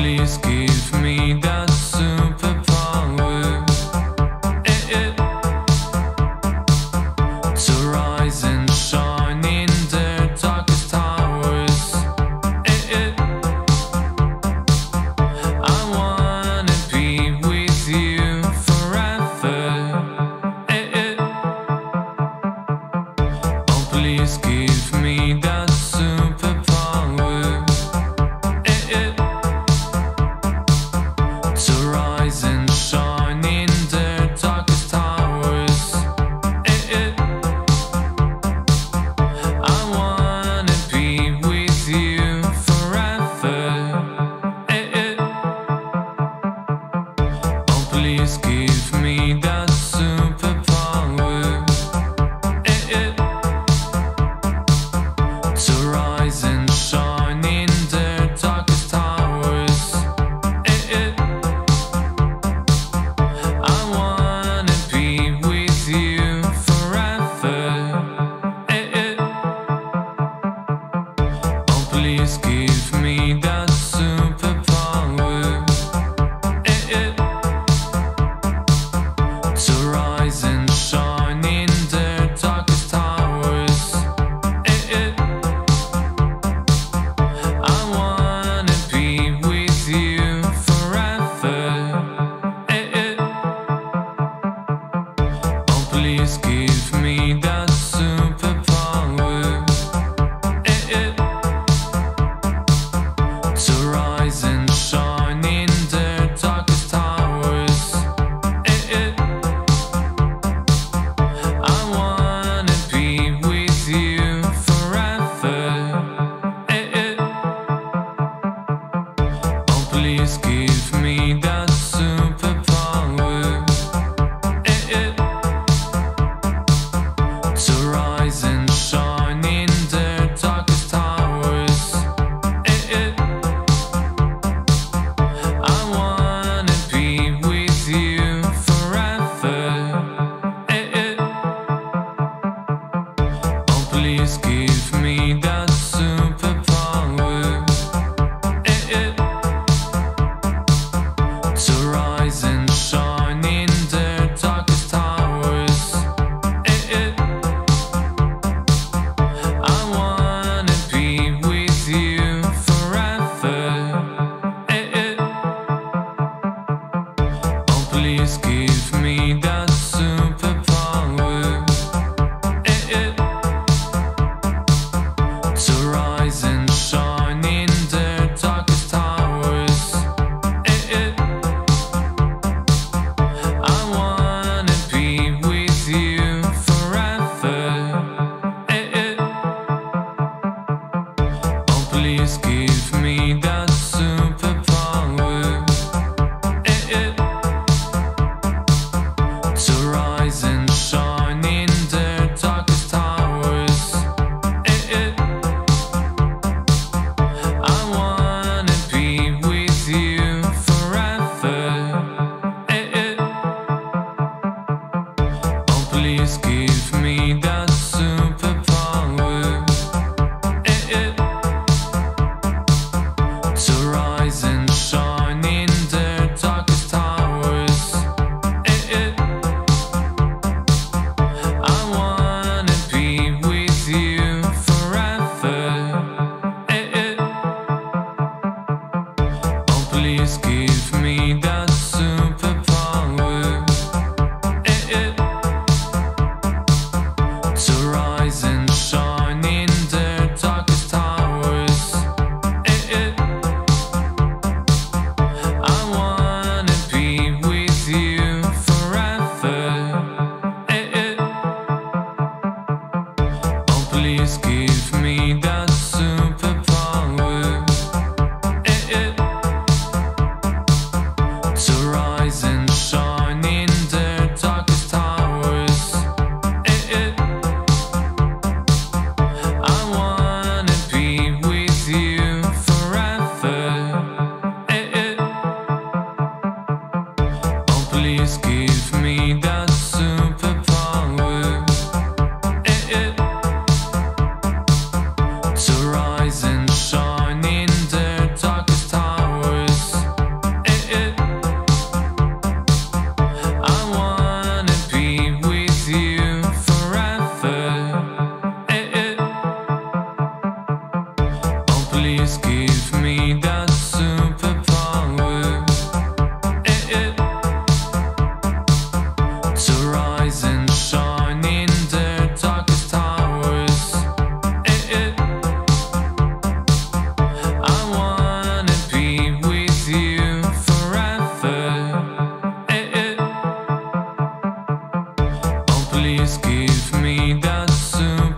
please give me that superpower. Give me that superpower.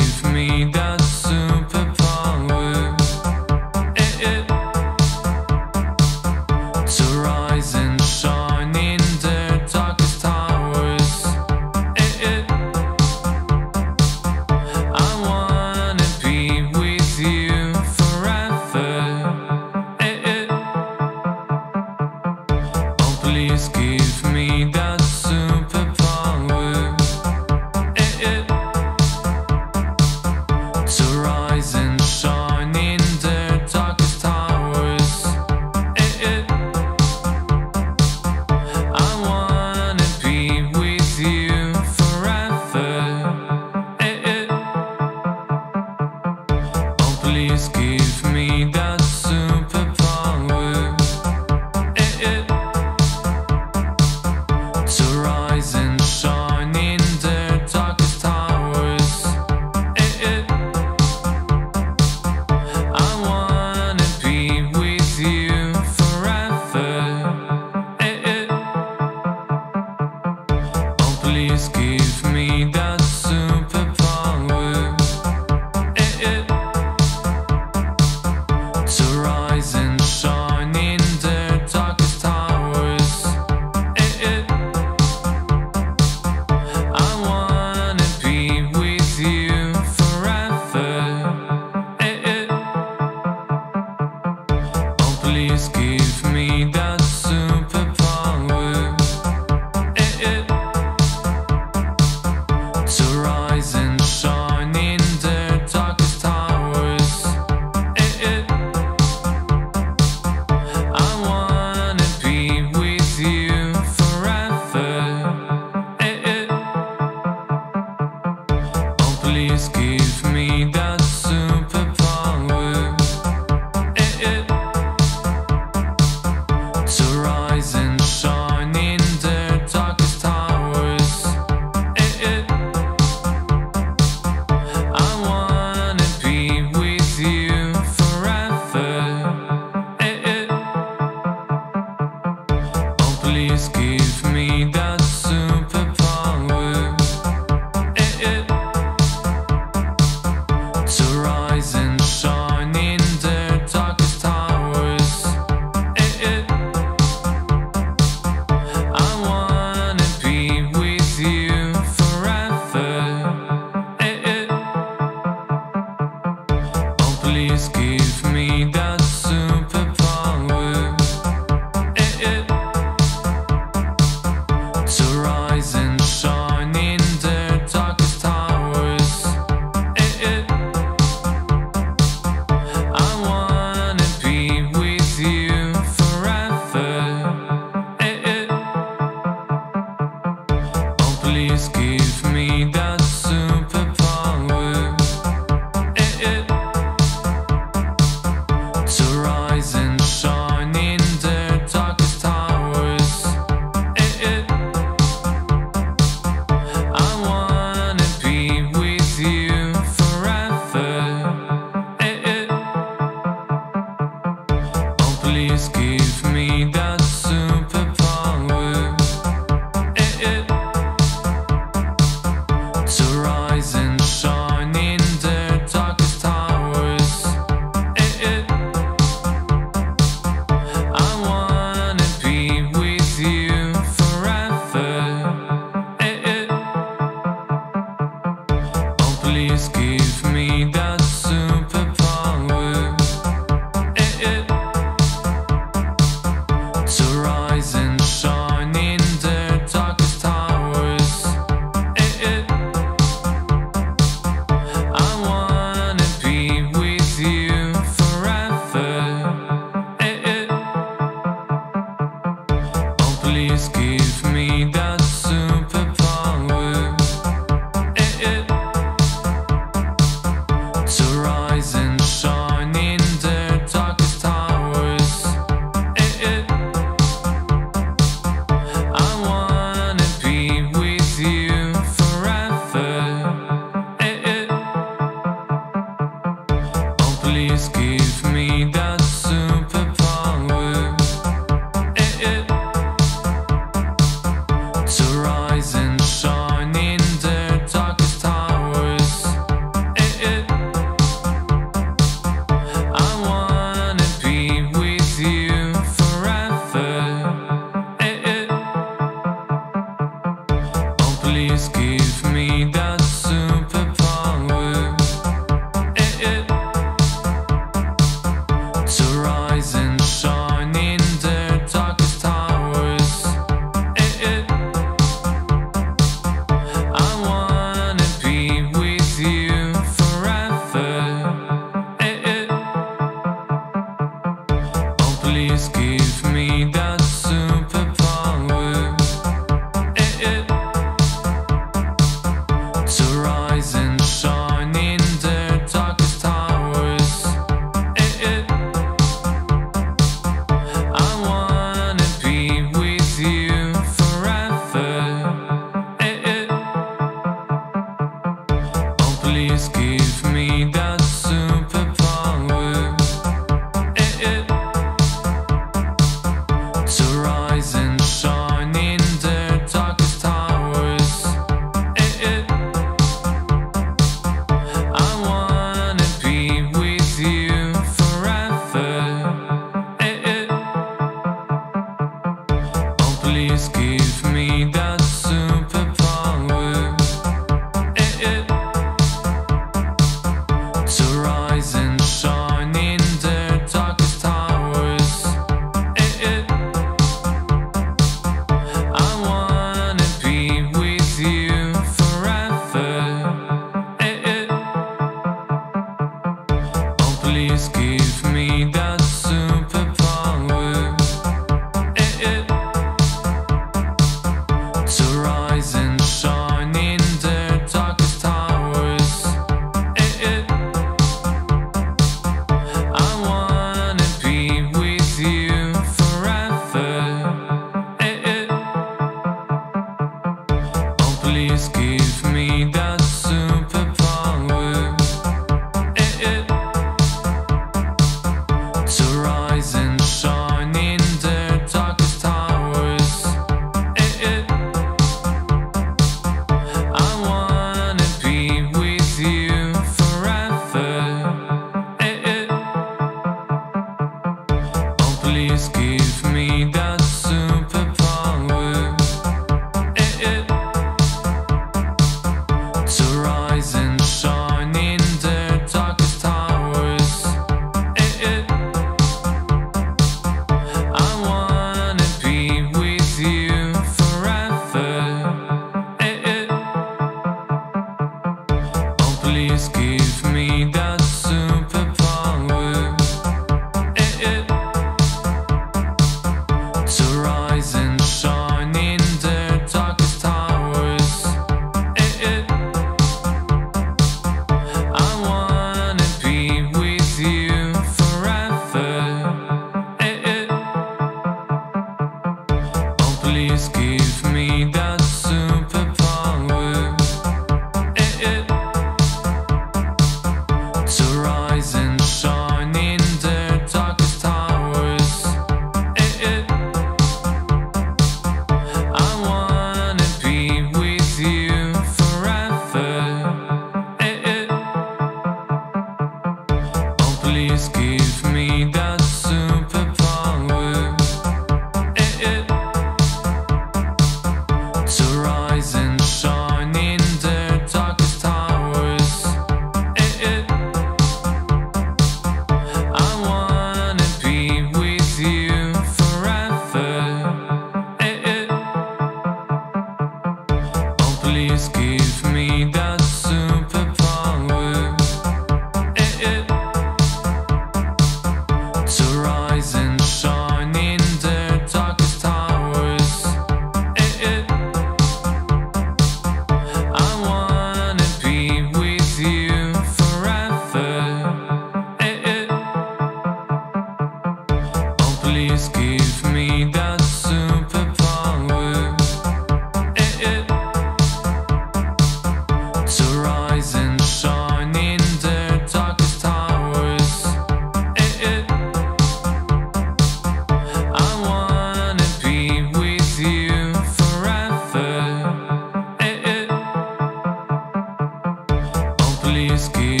Oh,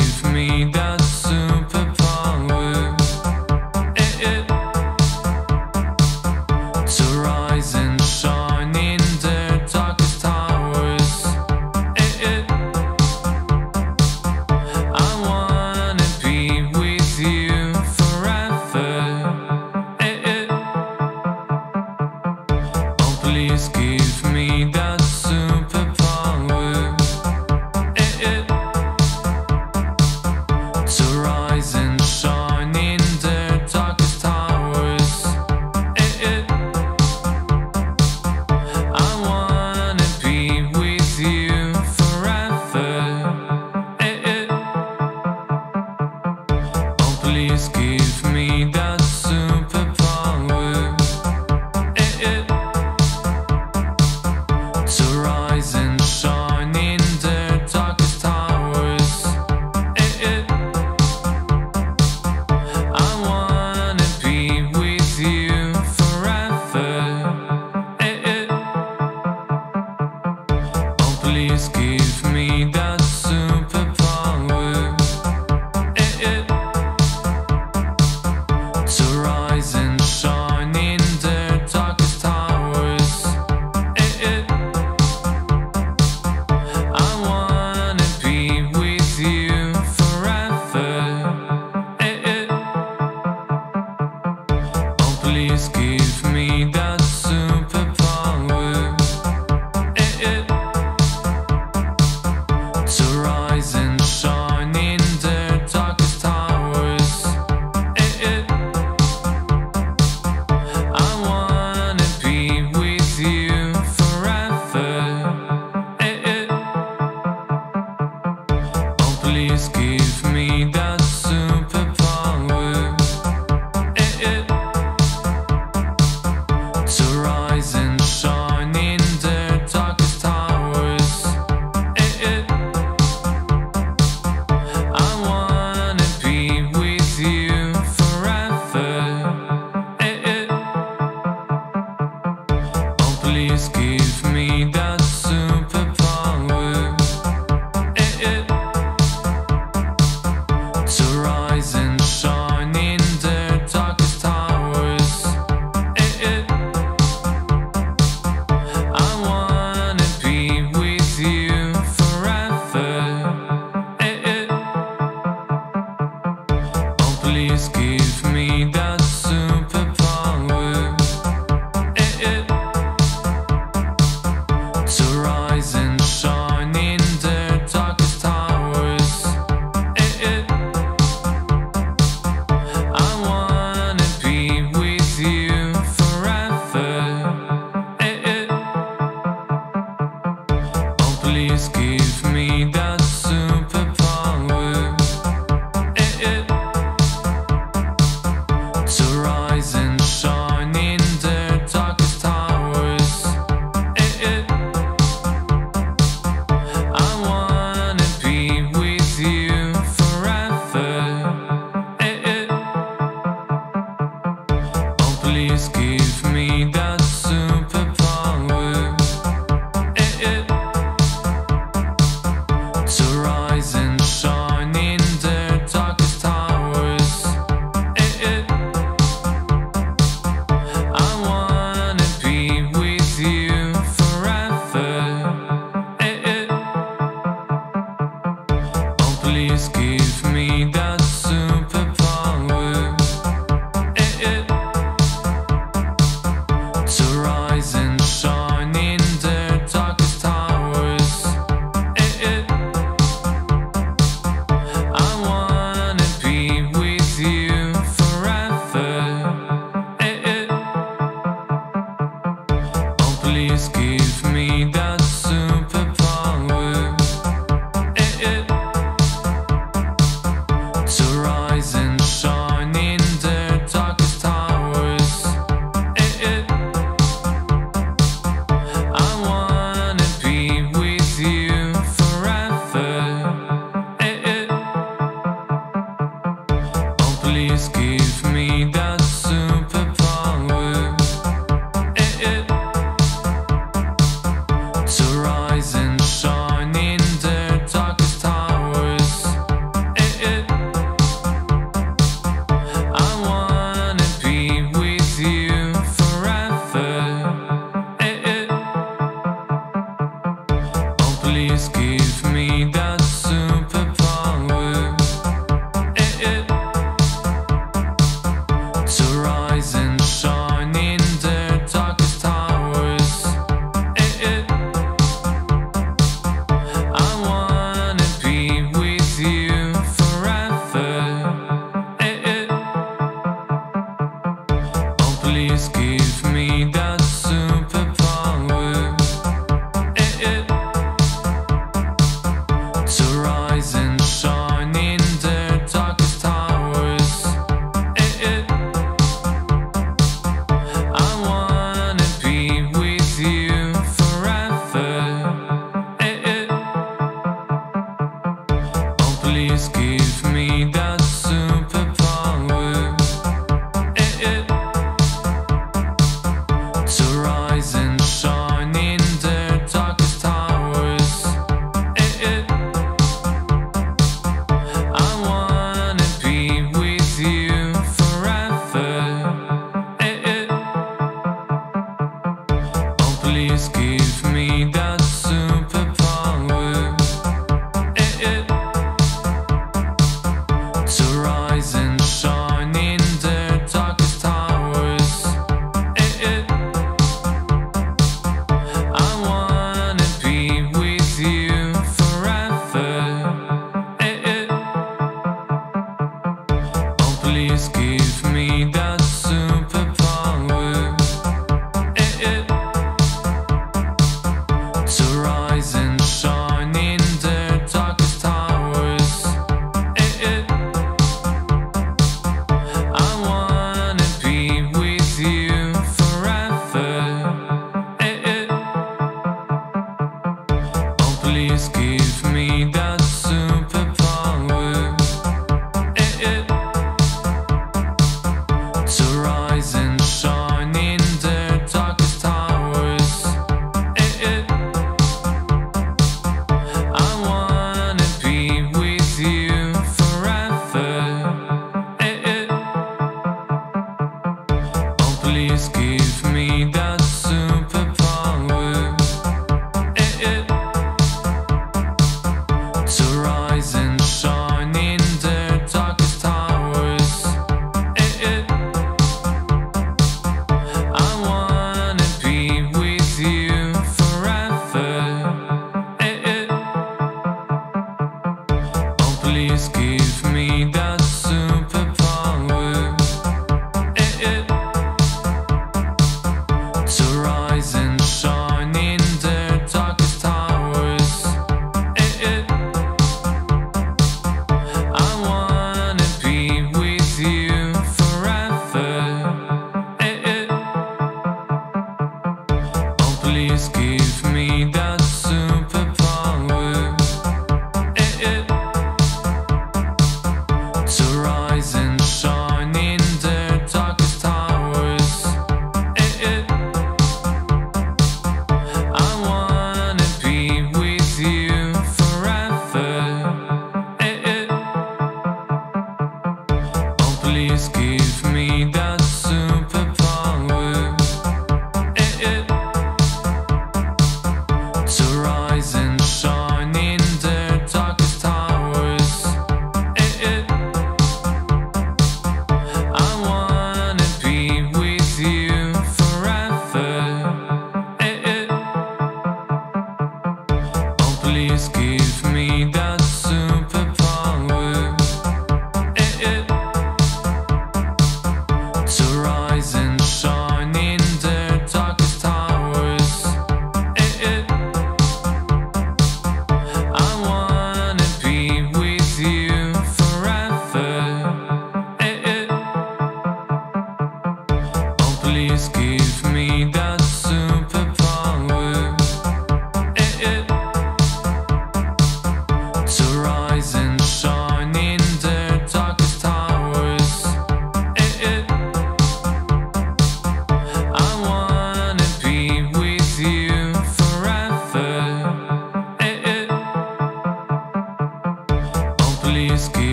please give me that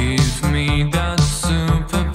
give me that superpower.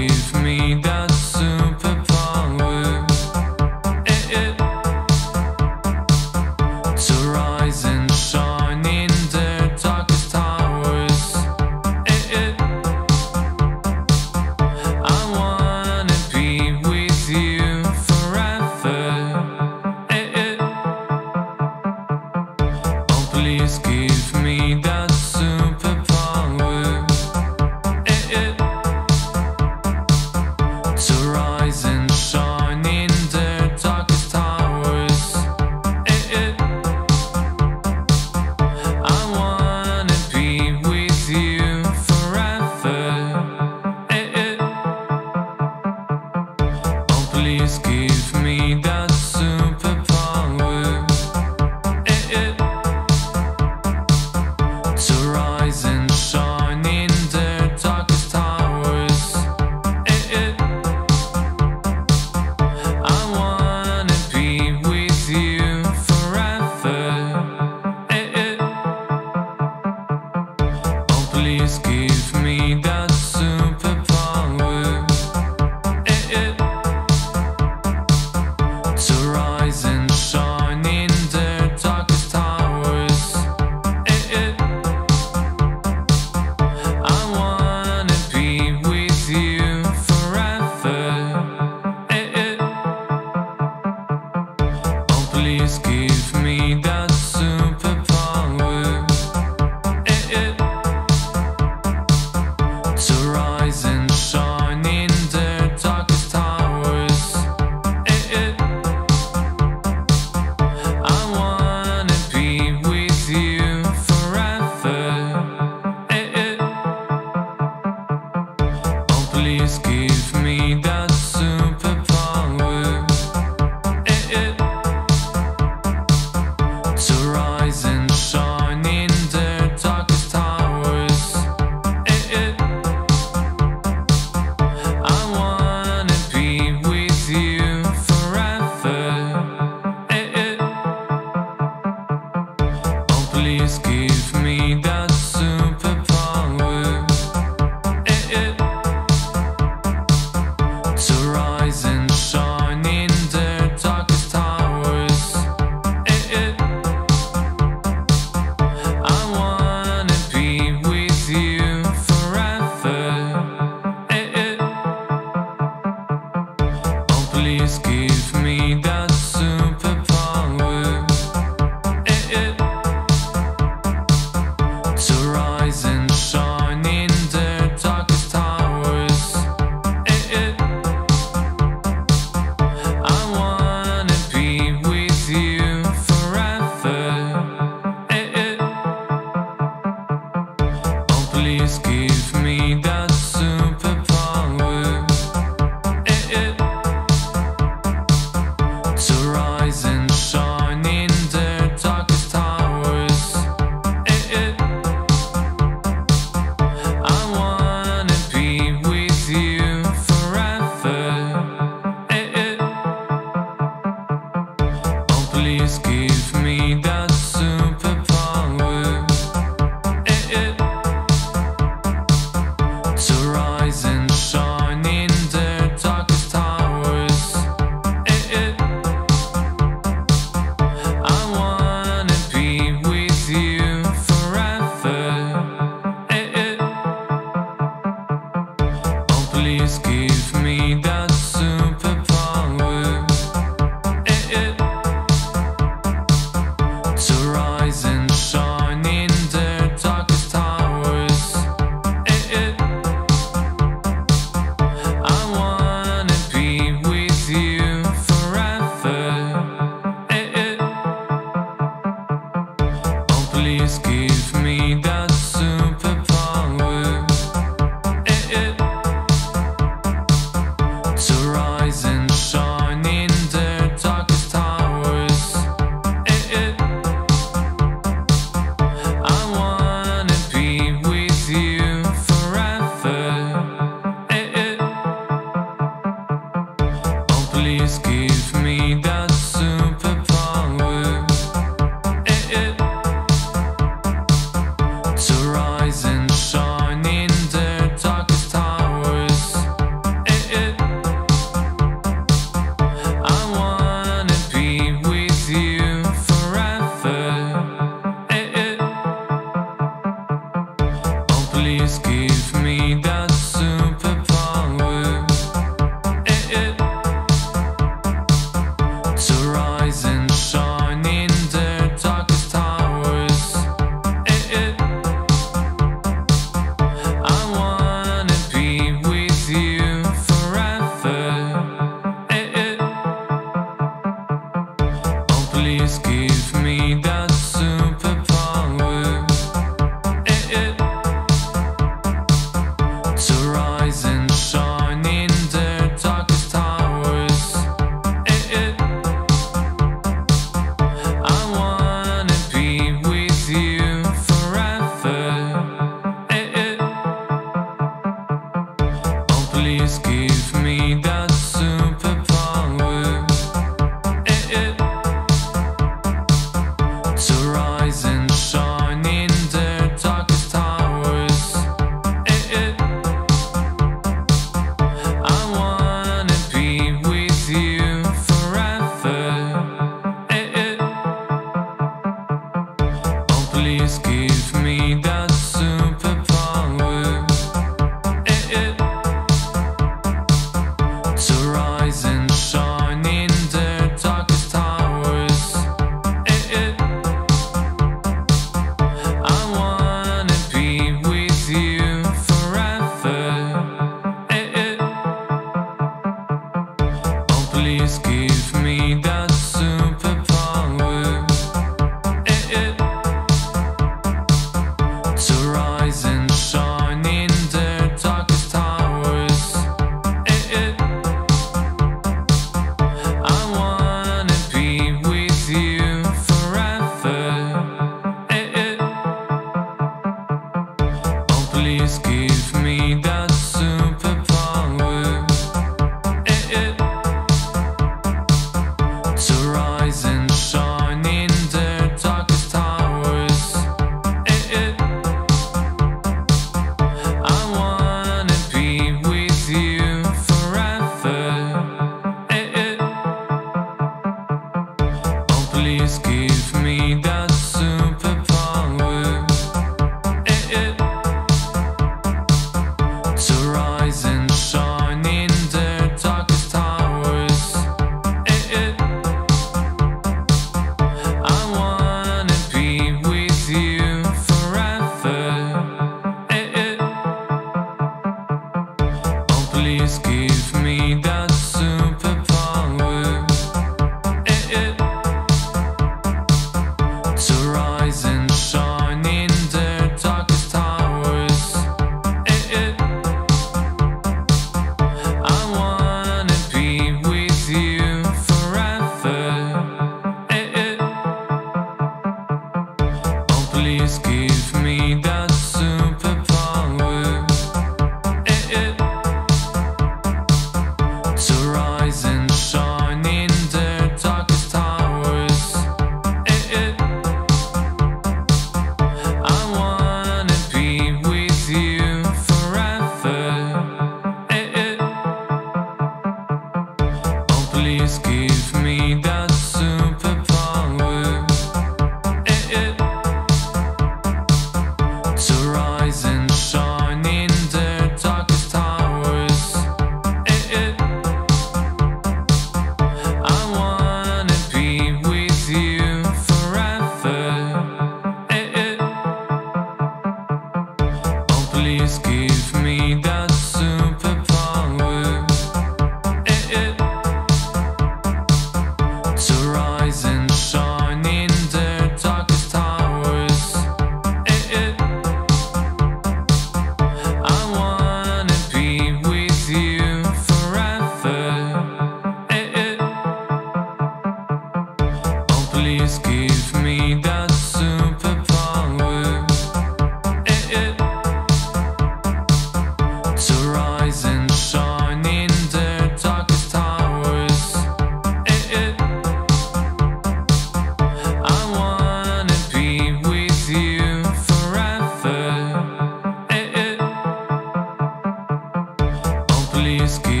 Oh, please